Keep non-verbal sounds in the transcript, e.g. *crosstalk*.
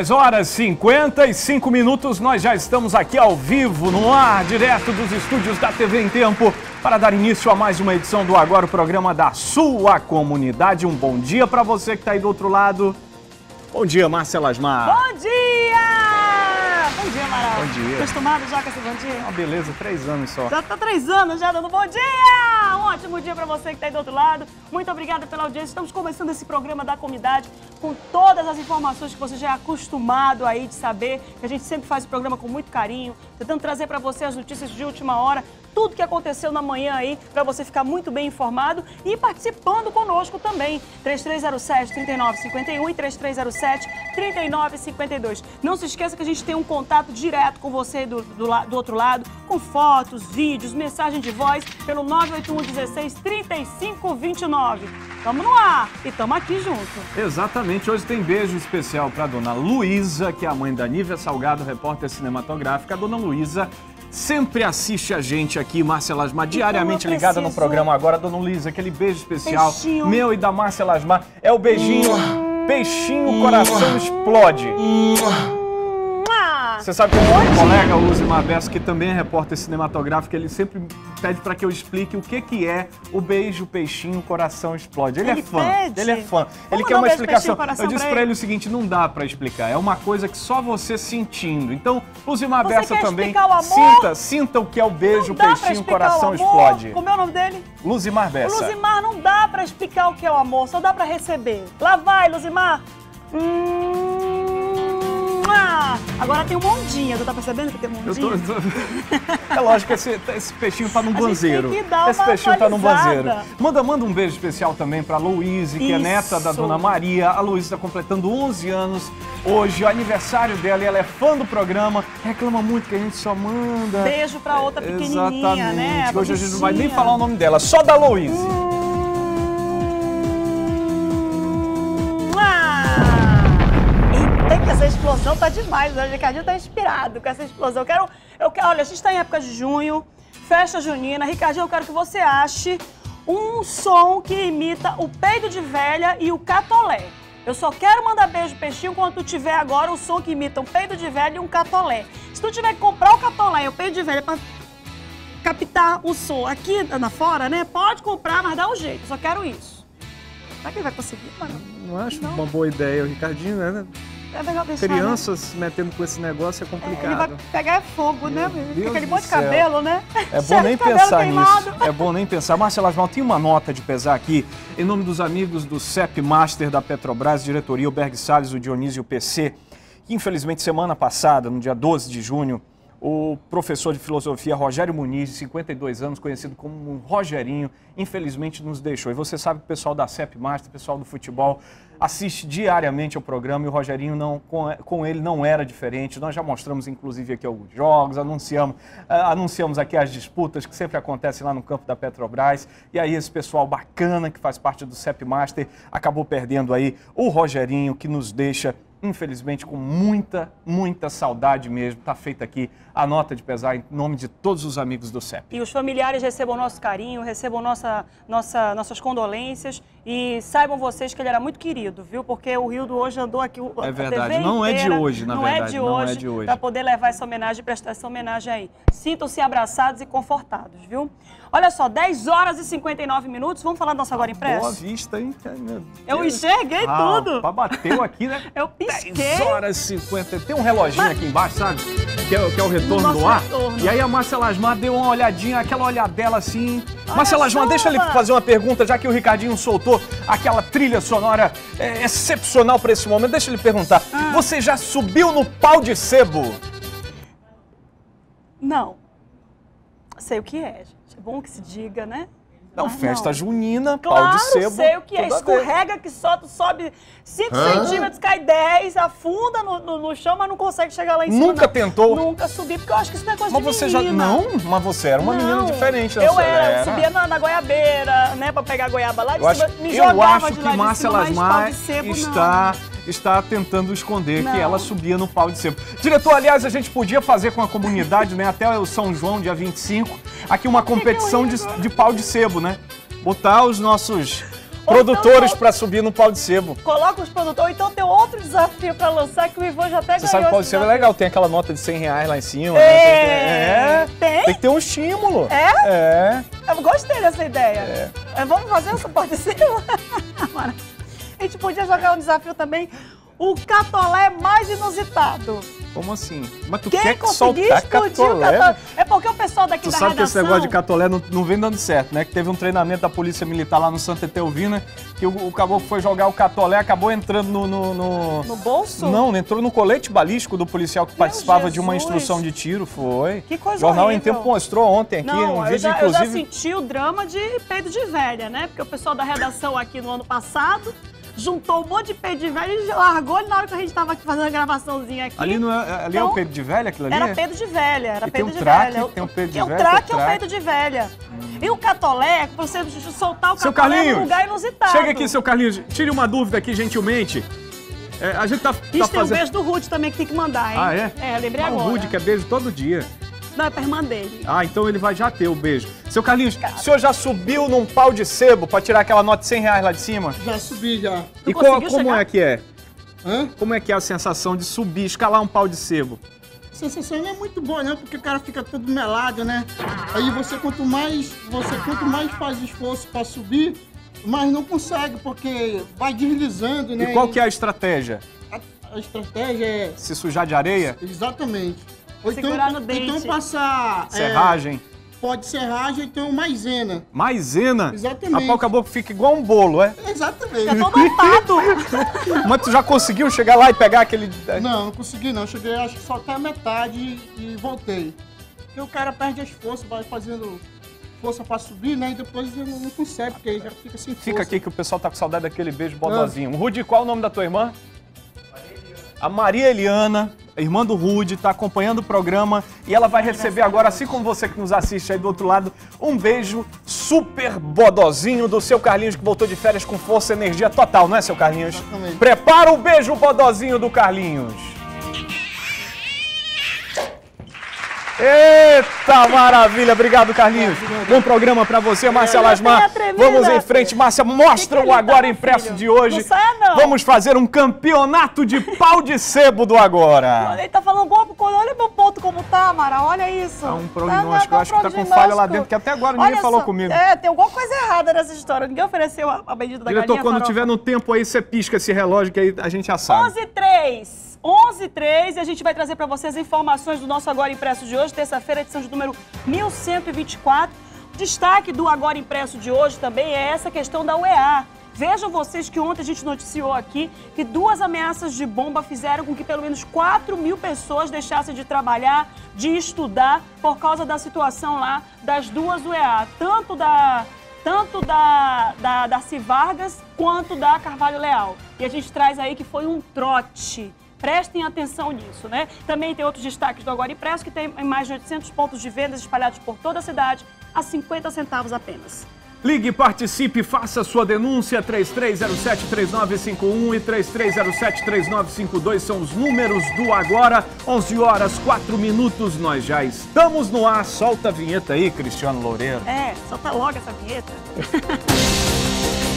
10 horas 55 minutos, nós já estamos aqui ao vivo, no ar, direto dos estúdios da TV em Tempo, para dar início a mais uma edição do Agora, o programa da sua comunidade. Um bom dia para você que está aí do outro lado. Bom dia, Marcela Asmar. Bom dia! Bom dia, Amaral. Bom dia. Acostumado já com esse bom dia? Uma beleza, três anos só. Já tá três anos já dando bom dia! Um ótimo dia para você que está aí do outro lado. Muito obrigada pela audiência. Estamos começando esse programa da comunidade com todas as informações que você já é acostumado aí de saber. Que a gente sempre faz o programa com muito carinho, tentando trazer para você as notícias de última hora, tudo que aconteceu na manhã aí, para você ficar muito bem informado e participando conosco também. 3307-3951 e 3307-3952. Não se esqueça que a gente tem um contato direto com você do, do, do outro lado, com fotos, vídeos, mensagem de voz, pelo 981 16 3529. Tamo no ar e tamo aqui junto. Exatamente, hoje tem beijo especial para dona Luísa, que é a mãe da Nívia Salgado, repórter cinematográfica. A dona Luísa sempre assiste a gente aqui, Márcia Lasmar, diariamente ligada no programa agora. Dona Luísa, aquele beijo especial Peixinho. meu e da Márcia Lasmar. É o beijinho, peixinho, coração explode. Você sabe que um colega, o Luzimar Bessa, que também é repórter cinematográfico, ele sempre pede para que eu explique o que, que é o beijo, peixinho, coração explode. Ele, é Ele fã, pede? ele é fã. ele Vamos quer um uma beijo, explicação. peixinho, Eu disse para ele ele? o seguinte, não dá para explicar, é uma coisa que só você sentindo. Então, Bessa quer também, explicar o amor? sinta, sinta o que é o beijo, peixinho, coração explode. Como é o nome dele? Luzimar Bessa. Luzimar não dá pra explicar o que é o amor, só dá pra receber. Lá vai, Luzimar. Hum. Agora tem um mondinha, tu tá percebendo que tem um Eu tô- tô- *laughs* É lógico, esse, esse peixinho tá num banzeiro. esse peixinho tá num atualizada. banzeiro. Manda, manda um beijo especial também pra Louise, que é Isso. neta da Dona Maria. A Louise tá completando 11 anos hoje, é o aniversário dela e ela é fã do programa. Reclama muito que a gente só manda. Beijo pra outra pequenininha, Exatamente. né? Hoje a gente não vai nem falar o nome dela, só da Louise. Ah! Explosão tá demais. O Ricardinho tá inspirado com essa explosão. Eu quero, eu quero, olha, a gente tá em época de junho, festa junina. Ricardinho, eu quero que você ache um som que imita o peido de velha e o catolé. Eu só quero mandar beijo, peixinho, quando tu tiver agora o som que imita um peido de velha e um catolé. Se tu tiver que comprar o catolé e o peido de velha pra captar o som aqui na fora, né? Pode comprar, mas dá um jeito. Só quero isso. Será que ele vai conseguir, mano? Não acho uma boa ideia, o Ricardinho, né? É deixar, né? Crianças se metendo com esse negócio é Ele complicado. vai pegar fogo, né? Deus Fica aquele do monte de cabelo, né? É bom nem de pensar nisso. É bom nem pensar. Marcelo Asmal, tem uma nota de pesar aqui, em nome dos amigos do CEP Master da Petrobras, diretoria o Berg Salles, o Dionísio PC, que infelizmente semana passada, no dia 12 de junho, o professor de filosofia Rogério Muniz, de 52 anos, conhecido como Rogerinho, infelizmente nos deixou. E você sabe que o pessoal da CEP Master, o pessoal do futebol, assiste diariamente ao programa e o Rogerinho não, com, com ele não era diferente. Nós já mostramos inclusive aqui alguns jogos, anunciamos, ah, anunciamos aqui as disputas que sempre acontecem lá no campo da Petrobras. E aí esse pessoal bacana que faz parte do CEP Master acabou perdendo aí o Rogerinho que nos deixa infelizmente com muita, muita saudade mesmo. Está feita aqui a nota de pesar em nome de todos os amigos do CEP. E os familiares recebam nosso carinho, recebam nossa, nossa, nossas condolências e saibam vocês que ele era muito querido, viu? Porque o Rildo hoje andou aqui. o- É verdade, TV não é de inteira, hoje, na não verdade, É de não é de hoje. Para poder levar essa homenagem e prestar essa homenagem aí. Sintam-se abraçados e confortados, viu? Olha só, 10 horas e 59 minutos. Vamos falar do nosso Agora Boa Impresso? vista, hein? Eu enxerguei Ah, tudo. Bateu aqui, né? Eu pisquei. 10 horas e 50. Tem um reloginho aqui embaixo, sabe? Que é, que é o retorno Nosso do ar. retorno. E aí a Márcia Lasmar deu uma olhadinha, aquela olhadela assim. Márcia Olha Lasmar, só, deixa ele fazer uma pergunta, já que o Ricardinho soltou aquela trilha sonora é, excepcional para esse momento. Deixa ele perguntar. Ah. Você já subiu no pau de sebo? Não. Sei o que é, gente. É bom que se diga, né? Não, Mas festa não. junina, Claro, pau de sebo. sei o que é. Escorrega que só, tu sobe 5 centímetros, cai 10, afunda no, no, no chão, mas não consegue chegar lá em cima. Nunca não. tentou? Nunca subi, porque eu acho que isso não é coisa Mas de você já. menina. Não, mas você era uma menina Não. diferente, né? Eu Você era, eu subia na, na goiabeira, né, pra pegar a goiaba lá de Eu acho, cima, me eu jogava acho de que lá de Márcia Lasmar está, está tentando esconder que ela subia no pau de sebo. Diretor, aliás, a gente podia fazer com a comunidade, né, até o São João, dia 25, aqui uma competição de, de pau de sebo, né? Botar os nossos produtores para subir no pau de sebo. Coloca os produtores. Então tem outro desafio para lançar que o Ivan já até Você ganhou. sabe que pau de sebo é legal, tem aquela nota de 100 reais lá em cima. É. né? Tem? Tem que ter um estímulo. É? É. Eu gostei dessa ideia. É, Vamos fazer essa pode ser? Mara. A gente podia jogar um desafio também. O catolé mais inusitado. Como assim? Mas tu Quem quer conseguir soltar catolé? o catolé? É porque o pessoal daqui Tu da sabe que esse negócio de catolé não, não vem dando certo, né? Que teve um treinamento da Polícia Militar lá no Santa Etelvina, que o, o caboclo foi jogar o catolé, acabou entrando no... no, no- No bolso? Não, entrou no colete balístico do policial que participava de uma Jesus. instrução de tiro, foi. Que coisa O Jornal em horrível. Tempo mostrou ontem aqui, Não, um vídeo, já, eu já inclusive... senti o drama de peido de velha, né? Porque o pessoal da redação aqui no ano passado juntou um monte de peido de velha e largou ele na hora que a gente tava aqui fazendo a gravaçãozinha aqui. Ali, não é, ali é o Então, peito de velha, aquilo ali? Era é? peido de velha, era E tem peido um de traque, velha. tem um peido de Tem o velha, traque tem e o o traque. peido de velha. E o catolé, é pra você soltar o Seu Carlinhos, num lugar inusitado. chega aqui, seu Carlinhos, tire uma dúvida aqui, gentilmente. É, a gente tá, tá Isso tem um fazendo... beijo do Rude também que tem que mandar, hein? Ah, é? É, lembrei Ah, agora. O Rude quer beijo todo dia. Não, é pra irmã dele. Ah, então ele vai já ter o beijo. Seu Carlinhos, o senhor já subiu num pau de sebo pra tirar aquela nota de 100 reais lá de cima? Já subi já. Tu e co- como chegar? é que é? Hã? Como é que é a sensação de subir, escalar um pau de sebo? A sensação não é muito boa, né? Porque o cara fica todo melado, né? Aí você quanto mais você quanto mais faz esforço pra subir, mais não consegue, porque vai deslizando, né? E qual que é a estratégia? a, a estratégia é Se sujar de areia? exatamente. Ou Segurar então, no dente. então passar é, Serragem? pode serragem, então maisena. Maisena? Exatamente. A pau caboclo fica igual um bolo, é? Exatamente. É todo opado. *laughs* Mas tu já conseguiu chegar lá e pegar aquele... Não, não consegui não. Cheguei acho que só até a metade e voltei. Porque o cara perde as forças, vai fazendo força pra subir, né? E depois ele não, não consegue, porque aí já fica sem força. Fica aqui que o pessoal tá com saudade daquele beijo bodozinho. Rude, qual é o nome da tua irmã? A Maria Eliana, irmã do Rude, está acompanhando o programa e ela vai receber agora, assim como você que nos assiste aí do outro lado, um beijo super bodozinho do seu Carlinhos que voltou de férias com força e energia total, não é, seu Carlinhos? Exatamente. Prepara o beijo bodozinho do Carlinhos. Eita maravilha! Obrigado, Carlinhos. Bom programa pra você, Márcia Lasmar. Vamos em frente, Márcia. Mostra o ele Agora tá, Impresso de hoje. Não saia, não. Vamos fazer um campeonato de pau de sebo do Agora. *laughs* Ele tá falando bom, olha meu ponto como tá, Mara, olha isso. Tá um Tá, prognóstico, tá eu acho que tá com falha lá dentro, que até agora ninguém falou comigo. É, tem alguma coisa errada nessa história. Ninguém ofereceu a, medida da Diretor, galinha quando tiver no tempo aí, você pisca esse relógio que aí a gente sabe. 11 3 11 3 e a gente vai trazer para vocês informações do nosso Agora Impresso de hoje, terça-feira, edição de número 1124. Destaque do Agora Impresso de hoje também é essa questão da UEA. Vejam vocês que ontem a gente noticiou aqui que duas ameaças de bomba fizeram com que pelo menos 4 mil pessoas deixassem de trabalhar, de estudar, por causa da situação lá das duas UEA. Tanto da tanto da, da Darcy Vargas quanto da Carvalho Leal. E a gente traz aí que foi um trote. Prestem atenção nisso, né? Também tem outros destaques do Agora Impresso, que tem mais de 800 pontos de vendas espalhados por toda a cidade, a 50 centavos apenas. Ligue, participe, faça sua denúncia. 3307-3951 e 3307-3952 são os números do Agora. 11 horas, 4 minutos, nós já estamos no ar. Solta a vinheta aí, Cristiano Loureiro. É, solta logo essa vinheta. *laughs*